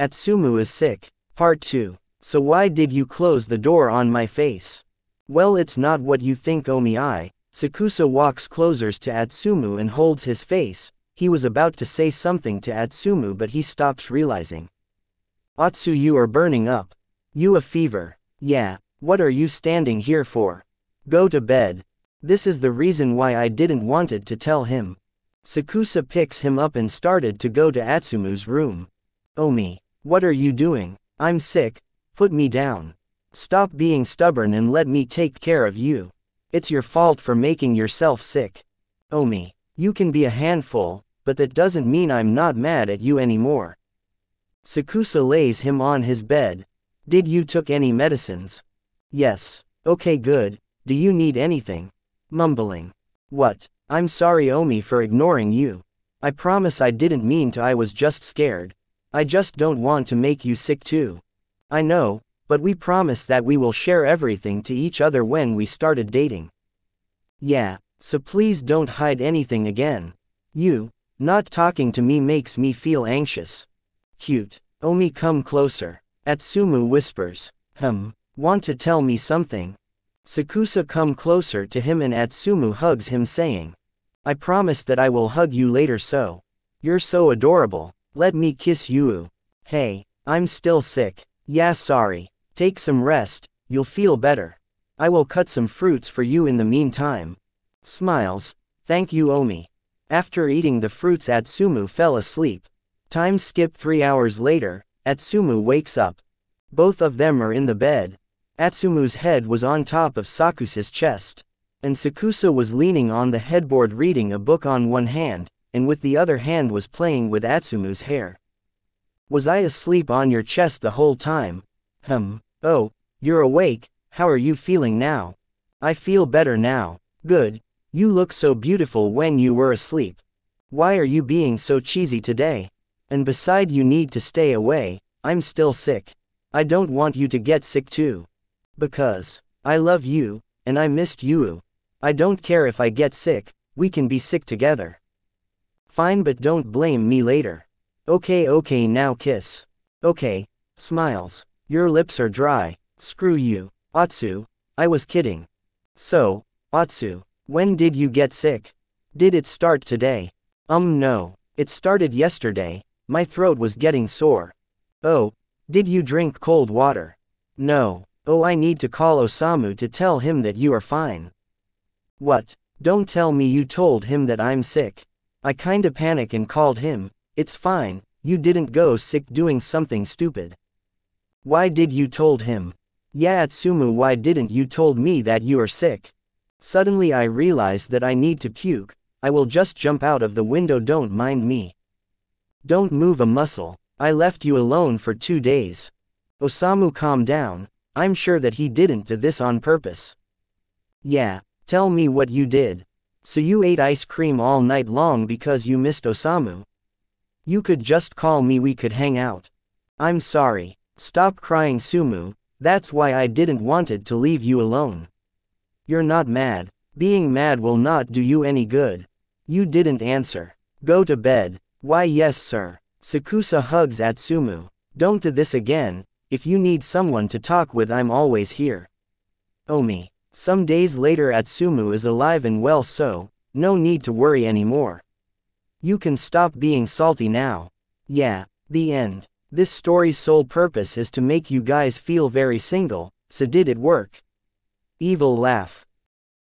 Atsumu is sick. Part 2. So why did you close the door on my face? Well it's not what you think Omi-I. Sakusa walks closer to Atsumu and holds his face. He was about to say something to Atsumu but he stops realizing. Atsu you are burning up. You a fever. Yeah, what are you standing here for? Go to bed. This is the reason why I didn't wanted to tell him. Sakusa picks him up and started to go to Atsumu's room. Omi, what are you doing? I'm sick, put me down. Stop being stubborn and let me take care of you. It's your fault for making yourself sick. Oh Omi, you can be a handful, but that doesn't mean I'm not mad at you anymore. Sakusa lays him on his bed. Did you took any medicines? Yes. Okay good, do you need anything? Mumbling. What? I'm sorry oh Omi for ignoring you. I promise I didn't mean to I was just scared. I just don't want to make you sick too. I know, but we promise that we will share everything to each other when we started dating. Yeah, so please don't hide anything again. You, not talking to me makes me feel anxious. Cute. Omi come closer. Atsumu whispers. Hmm. Want to tell me something? Sakusa come closer to him and Atsumu hugs him saying. I promise that I will hug you later so. You're so adorable. Let me kiss you. Hey, I'm still sick. Yeah sorry. Take some rest, you'll feel better. I will cut some fruits for you in the meantime. Smiles. Thank you Omi. After eating the fruits Atsumu fell asleep. Time skip three hours later, Atsumu wakes up. Both of them are in the bed. Atsumu's head was on top of Sakusa's chest. And Sakusa was leaning on the headboard reading a book on one hand, and with the other hand was playing with Atsumu's hair. Was I asleep on your chest the whole time? Hmm. Oh, you're awake, how are you feeling now? I feel better now. Good. You look so beautiful when you were asleep. Why are you being so cheesy today? And beside you need to stay away, I'm still sick. I don't want you to get sick too. Because, I love you, and I missed you. I don't care if I get sick, we can be sick together. Fine but don't blame me later. Okay okay now kiss. Okay. Smiles. Your lips are dry. Screw you. Atsu. I was kidding. So, Atsu, when did you get sick? Did it start today? Um no. It started yesterday, my throat was getting sore. Oh, did you drink cold water? No. Oh, I need to call Osamu to tell him that you are fine. What? Don't tell me you told him that I'm sick. I kinda panic and called him. It's fine, you didn't go sick doing something stupid. Why did you told him? Yeah Atsumu why didn't you told me that you are sick? Suddenly I realized that I need to puke, I will just jump out of the window don't mind me. Don't move a muscle. I left you alone for two days. Osamu calm down. I'm sure that he didn't do this on purpose. Yeah, tell me what you did. So you ate ice cream all night long because you missed Osamu? You could just call me we could hang out. I'm sorry. Stop crying Tsumu, that's why I didn't wanted to leave you alone. You're not mad. Being mad will not do you any good. You didn't answer. Go to bed. Why yes sir. Sakusa hugs Atsumu. Don't do this again, if you need someone to talk with I'm always here. Omi. Some days later Atsumu is alive and well so, no need to worry anymore. You can stop being salty now. Yeah, the end. This story's sole purpose is to make you guys feel very single, so did it work? Evil laugh.